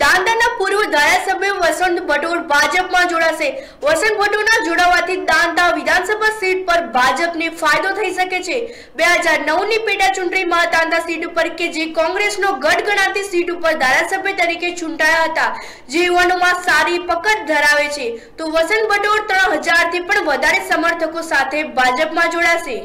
દાંદાના પૂર્વ ધારાસભ્ય વસંત ભટોર ભાજપમાં જોડાશે. વસંત ભટોરના જોડાવાથી દાંતા વિધાનસભા સીટ પર ભાજપને ફાયદો થઈ શકે છે. બે હજાર નવની પેટા ચૂંટણીમાં દાંતા સીટ ઉપર કે જે કોંગ્રેસનો ગઢ ગણાતી સીટ ઉપર ધારાસભ્ય તરીકે ચૂંટાયા હતા, જે યુવાનોમાં સારી પકડ ધરાવે છે. તો વસંત ભટોર ત્રણ હજારથી પણ વધારે સમર્થકો સાથે ભાજપમાં જોડાશે.